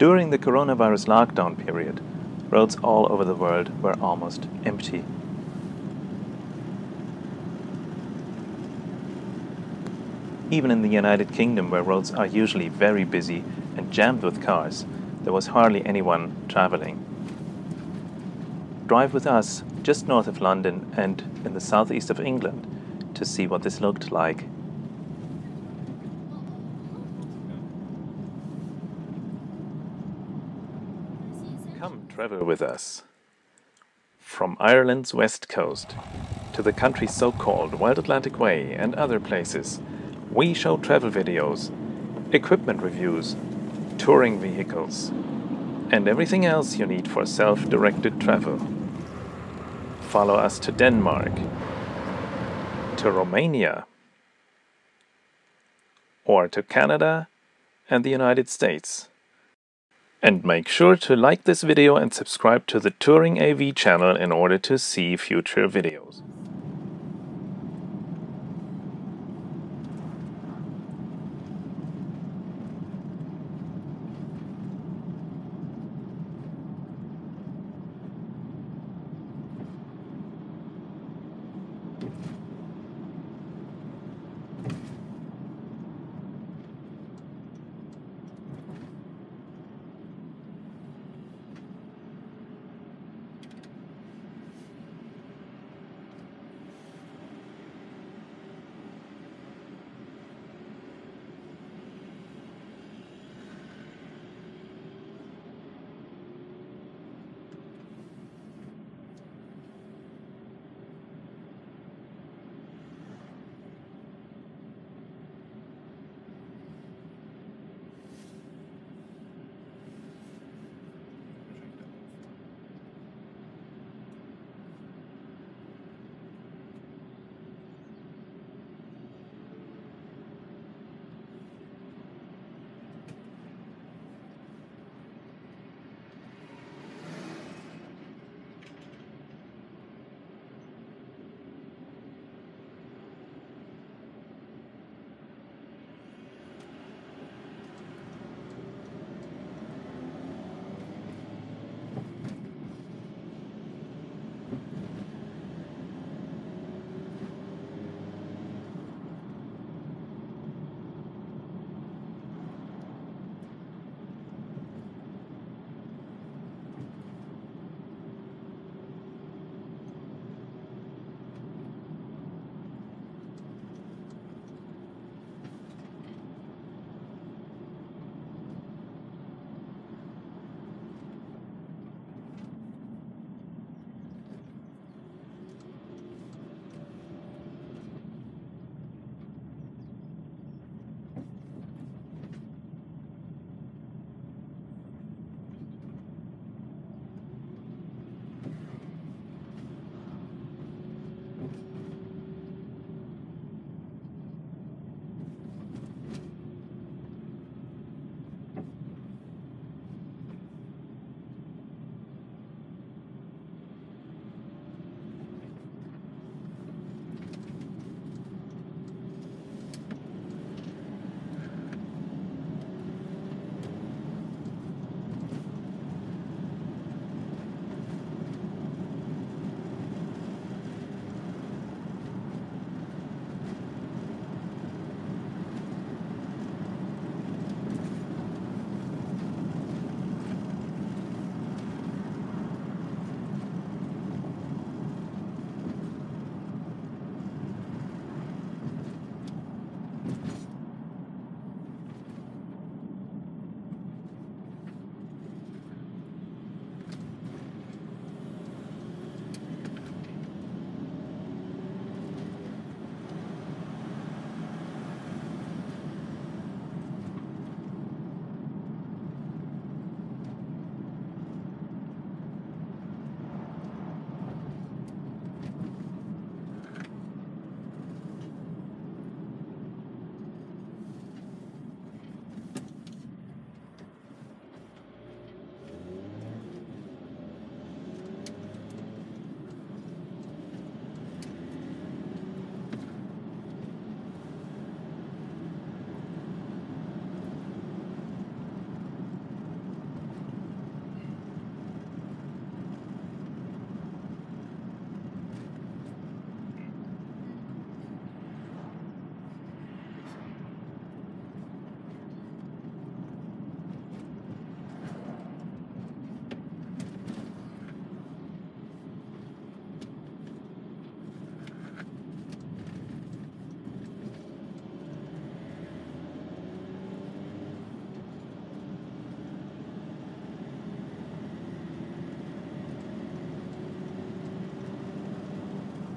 During the coronavirus lockdown period, roads all over the world were almost empty. Even in the United Kingdom, where roads are usually very busy and jammed with cars, there was hardly anyone traveling. Drive with us just north of London and in the southeast of England to see what this looked like. Travel with us. From Ireland's west coast to the country's so called Wild Atlantic Way and other places, we show travel videos, equipment reviews, touring vehicles, and everything else you need for self directed travel. Follow us to Denmark, to Romania, or to Canada and the United States. And make sure to like this video and subscribe to the Touring AV channel in order to see future videos.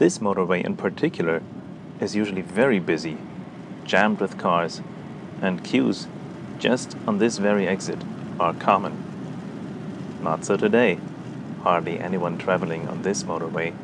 This motorway in particular is usually very busy, jammed with cars, and queues just on this very exit are common. Not so today. Hardly anyone traveling on this motorway.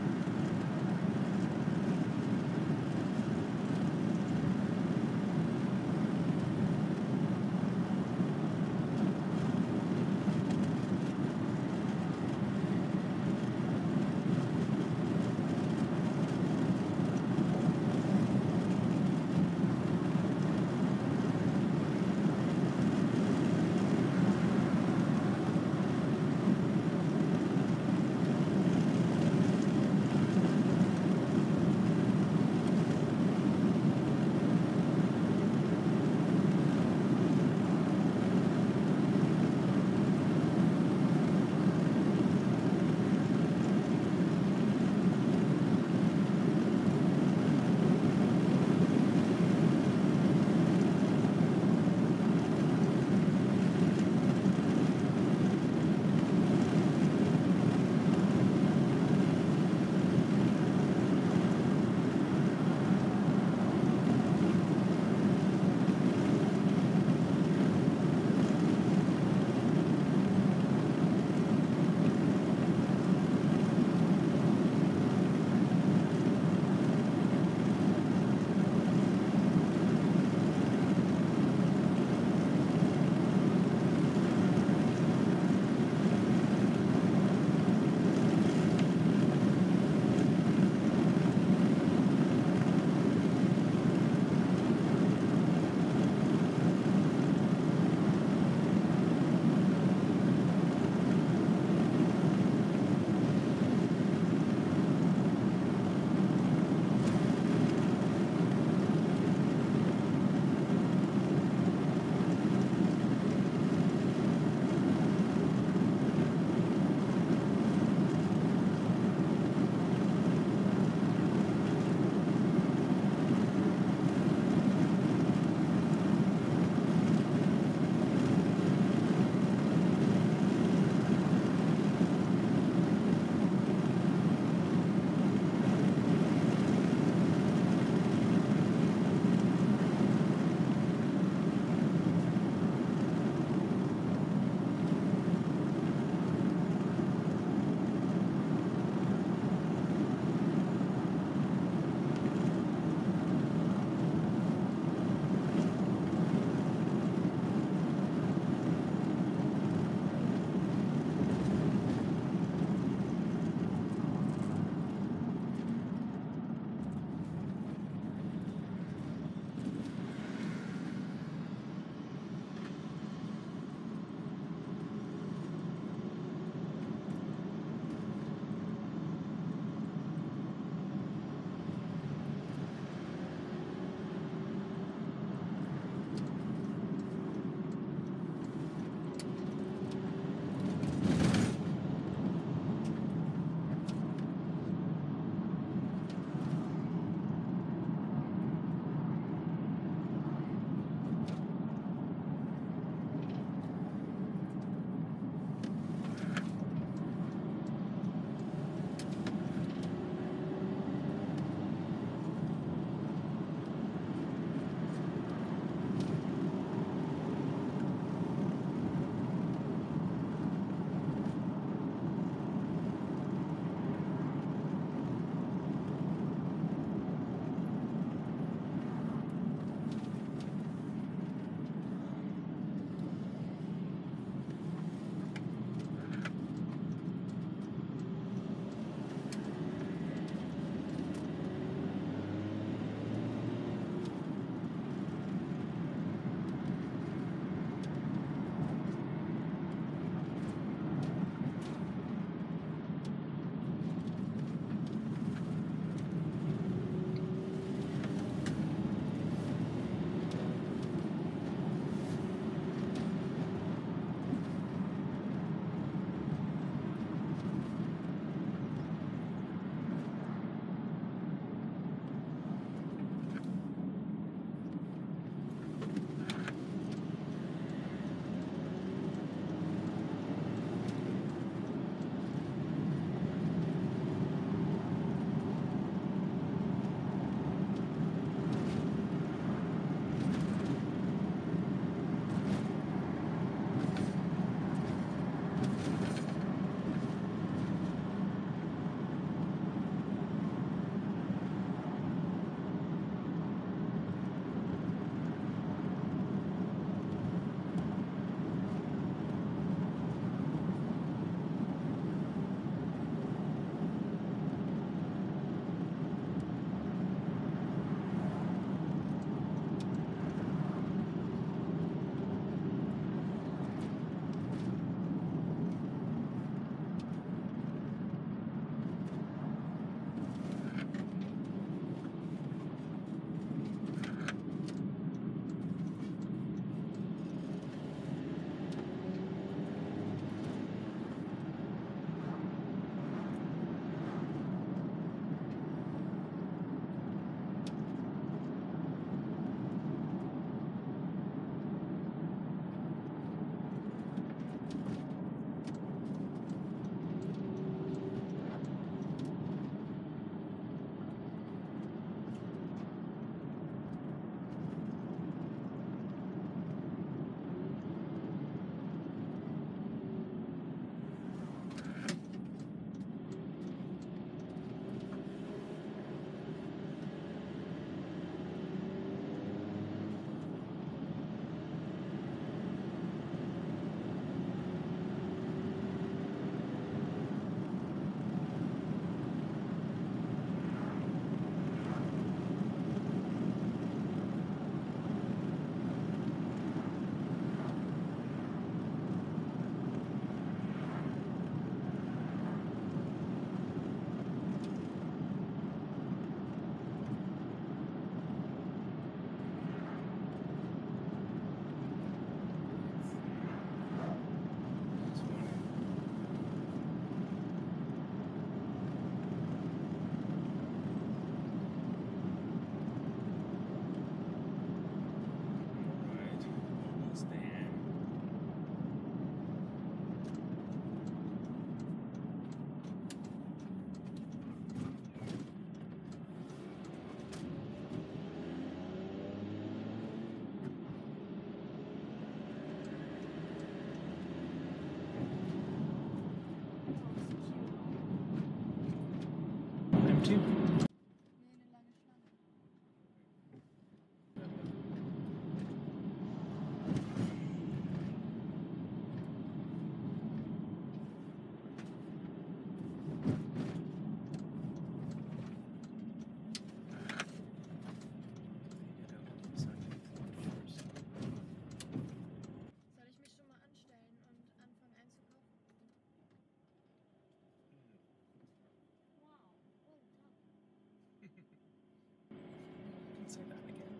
Say that again.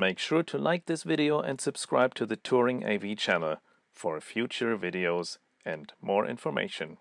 Make sure to like this video and subscribe to the Touring AV channel for future videos and more information.